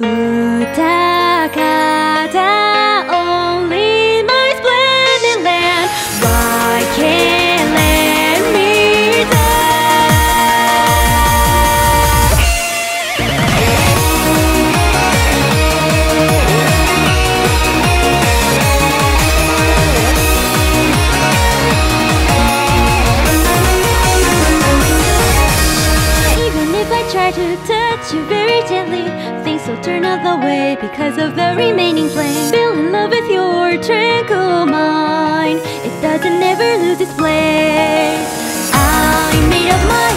Utakata Turn out the way because of the remaining flame. Feel in love with your tranquil mind. It doesn't ever lose its place. I made up my